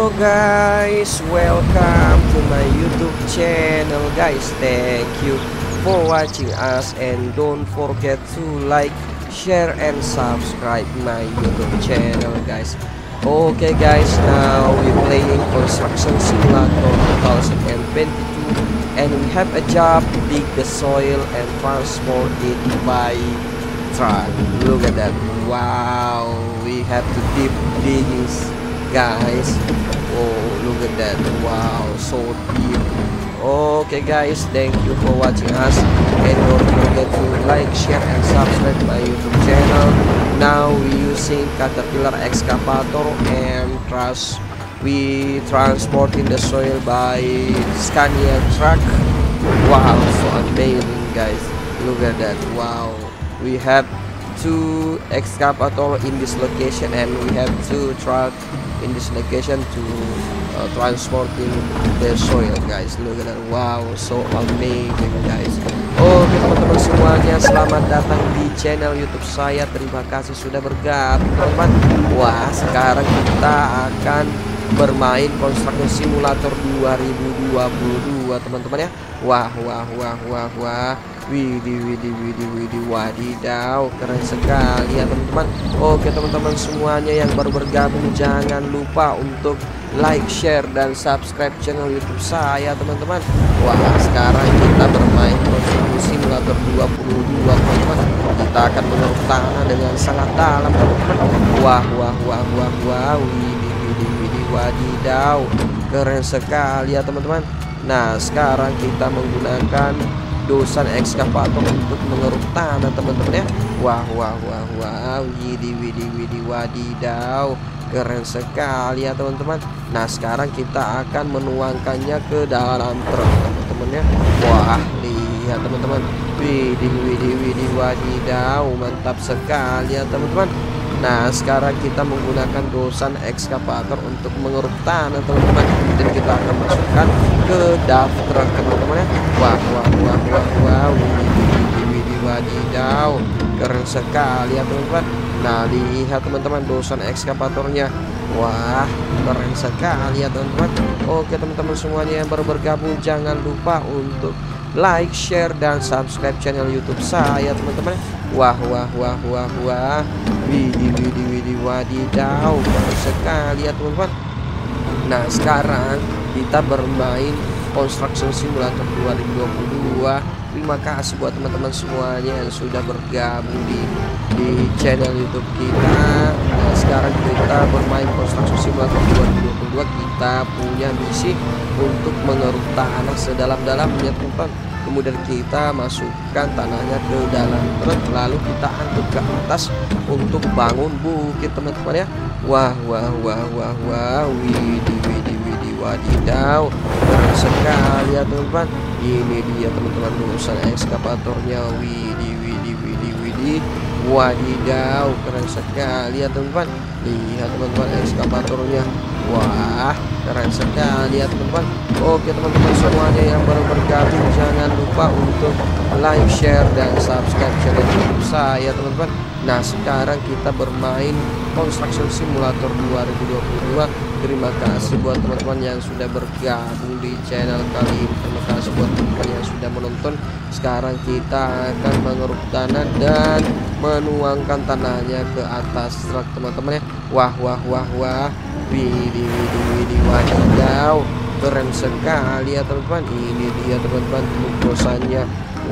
Halo guys, welcome to my YouTube channel guys. Thank you for watching us and don't forget to like, share and subscribe my YouTube channel guys. Okay guys, now we're playing Construction Simulator 2022 and we have a job to dig the soil and transport it by truck. Look at that. Wow, we have to deep digging guys. Oh look at that. Wow so deep. Okay guys thank you for watching us. And don't forget to like share and subscribe my youtube channel. Now we using caterpillar excavator and trust we transporting the soil by scania truck. Wow so amazing guys. Look at that. Wow. We have two excavator in this location and we have two truck in this location to uh, transporting the soil guys. Look at that. Wow so amazing guys. Oke teman-teman semuanya selamat datang di channel youtube saya. Terima kasih sudah bergabung teman-teman. Wah sekarang kita akan bermain construction simulator 2022 teman-teman ya. Wah wah wah wah wah Widih, widih, widih, widih, wadidaw, keren sekali ya teman-teman. Oke teman-teman semuanya yang baru bergabung jangan lupa untuk like, share, dan subscribe channel YouTube saya teman-teman. Wah sekarang kita bermain konstruksi simulator 22 teman-teman. Kita akan menurut tanah dengan sangat dalam teman-teman. Wah wah wah wah wah, widih, widih, widih, wadidaw, keren sekali ya teman-teman. Nah sekarang kita menggunakan dosan ekskavator untuk mengeruk tanah teman-teman ya. Wah wah wah wah. Widi widi widi wadidaw. Keren sekali ya teman-teman. Nah sekarang kita akan menuangkannya ke dalam truk teman-teman ya. Wah lihat teman-teman. Widi widi widi wadidaw. Mantap sekali ya teman-teman Nah sekarang kita menggunakan dosan ekskavator untuk mengeruk tanah teman-teman. Dan kita akan masukkan ke daftar teman-teman ya. Wah wah wah wah wah. Wadidaw. Keren sekali ya teman-teman. Nah lihat teman-teman dosan ekskavatornya. Wah keren sekali ya teman-teman. Oke teman-teman semuanya yang baru bergabung Jangan lupa untuk like, share, dan subscribe channel YouTube saya teman-teman. Wah wah wah wah wah, widi widi widi wadidaw, keren sekali ya teman-teman. Nah sekarang kita bermain Construction Simulator 2022 Terima kasih buat teman-teman semuanya yang sudah bergabung di di channel YouTube kita. Nah, sekarang kita bermain Construction Simulator 2022. Kita punya misi untuk mengeruk tanah sedalam-dalamnya, teman-teman. Kemudian kita masukkan tanahnya ke dalam truk, lalu kita angkut ke atas untuk bangun bukit, teman-teman ya. Wah, wah, wah, wah, wah, widih, widih, wadidaw, keren sekali ya teman-teman. Ini dia teman-teman lulusan ekskavatornya. Widih widih widih widih wadidaw keren sekali ya teman-teman. Lihat teman-teman ekskavatornya wah keren sekali ya teman-teman. Oke teman-teman semuanya yang baru bergabung jangan lupa untuk like share dan subscribe channel youtube saya teman-teman. Nah sekarang kita bermain construction simulator 2022 terima kasih buat teman-teman yang sudah bergabung di channel kali ini. Terima kasih buat teman-teman yang sudah menonton. Sekarang kita akan mengeruk tanah dan menuangkan tanahnya ke atas truk teman-teman ya. Wah wah wah wah widih widih widih wadidaw keren sekali ya teman-teman. Ini dia teman-teman terobosannya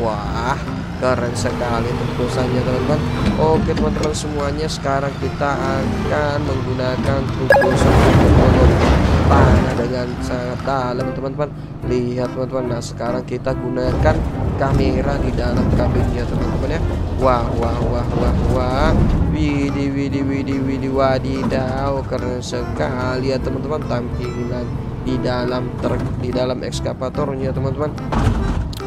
wah keren sekali terobosannya teman-teman. Oke teman-teman semuanya sekarang kita akan menggunakan terobosan untuk tanah dengan sangat dalam teman-teman. Lihat teman-teman. Nah sekarang kita gunakan kamera di dalam kabinnya teman-teman ya. Wah wah wah wah wah. Widih widih widih wadidaw keren sekali ya teman-teman. Tampilan di dalam truk di dalam ekskavatornya teman-teman.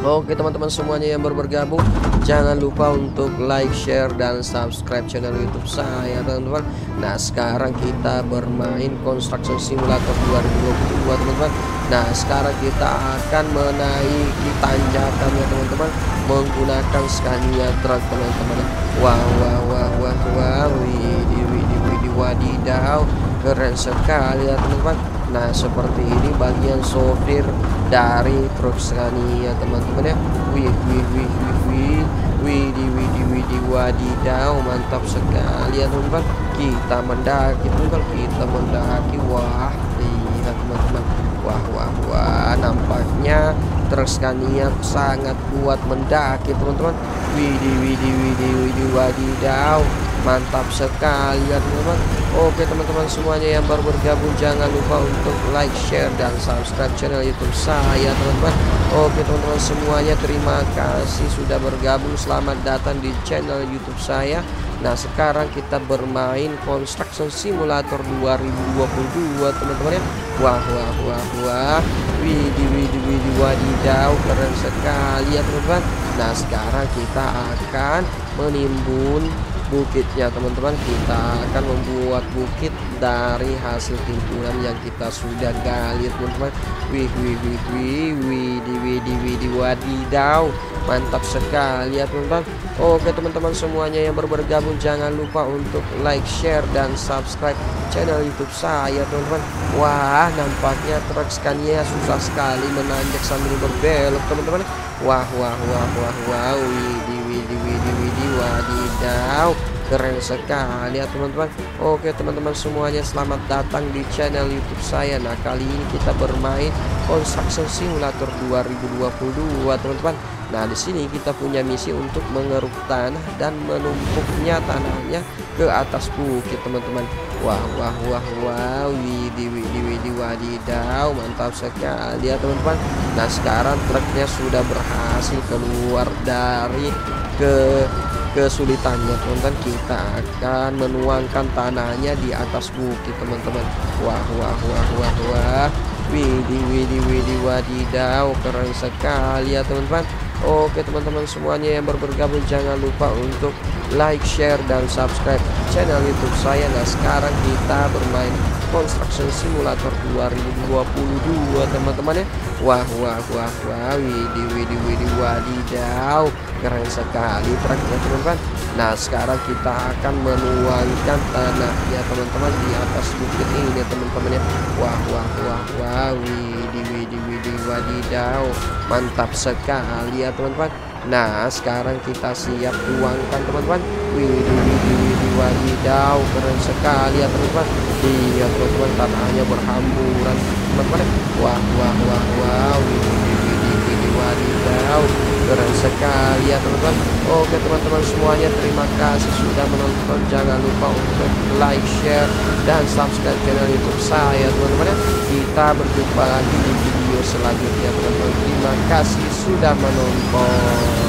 Oke teman-teman semuanya yang baru bergabung Jangan lupa untuk like, share, dan subscribe channel youtube saya teman-teman. Nah sekarang kita bermain Construction Simulator 2022 teman-teman. Nah sekarang kita akan menaiki tanjakan ya teman-teman Menggunakan Scania Truck teman-teman. Wah wah Widih widih widih wadidaw Keren sekali ya teman-teman. Nah seperti ini bagian sopir dari truk Scania teman-teman ya. Wih wih wih wih wih. Widih widih widih wadidaw mantap sekali ya teman-teman. Kita mendaki teman-teman. Kita mendaki wah lihat teman-teman. Wah wah wah. Nampaknya truk Scania sangat kuat mendaki teman-teman. Widih widih widih widih wadidaw mantap sekali ya teman-teman. Oke teman-teman semuanya yang baru bergabung jangan lupa untuk like share dan subscribe channel youtube saya teman-teman. Oke teman-teman semuanya terima kasih sudah bergabung. Selamat datang di channel youtube saya. Nah sekarang kita bermain Construction Simulator 2022 teman-teman ya. Wah wah wah wah. Widih widih widih wadidaw keren sekali ya teman-teman. Nah sekarang kita akan menimbun bukitnya teman-teman kita akan membuat bukit dari hasil timbunan yang kita sudah gali teman-teman. Wih wih wih wih wih di wih di wih di wadidaw. Mantap sekali ya teman-teman. Oke teman-teman semuanya yang baru bergabung jangan lupa untuk like share dan subscribe channel youtube saya teman-teman. Wah nampaknya truk Scania susah sekali menanjak sambil berbelok teman-teman. Wah wah wah wah wah wih wadidaw keren sekali ya teman-teman. Oke teman-teman semuanya selamat datang di channel youtube saya. Nah kali ini kita bermain construction simulator 2022 teman-teman. Nah di sini kita punya misi untuk mengeruk tanah dan menumpuknya tanahnya ke atas bukit teman-teman. Wah wah wah wah widi widi widi wadidaw mantap sekali ya teman-teman. Nah sekarang truknya sudah berhasil keluar dari ke kesulitannya. Teman-teman kita akan menuangkan tanahnya di atas bukit teman-teman. Wah wah wah wah wah. Widi widi widi wadidaw. Keren sekali ya teman-teman oke teman-teman semuanya yang baru bergabung jangan lupa untuk like share dan subscribe channel youtube saya. Nah sekarang kita bermain Construction Simulator 2022 teman-teman ya. Wah wah wah wah Widih widih widih wadidaw. Keren sekali truknya teman-teman Nah sekarang kita akan menuangkan tanah. Ya teman-teman di atas bukit ini teman-teman ya. Wah wah wah wah Widih widih widih wadidaw. Mantap sekali ya teman-teman. Nah sekarang kita siap tuangkan teman-teman. Widih widih widih wadidaw. Keren sekali ya teman-teman. Iya teman-teman tanahnya berhamburan teman-teman Wah wah wah wah Widih widih widih wadidaw. Keren sekali ya teman-teman Oke teman-teman semuanya terima kasih sudah menonton. Jangan lupa untuk like, share, dan subscribe channel youtube saya teman-teman ya. Kita berjumpa lagi di video selanjutnya teman-teman. Terima kasih sudah menonton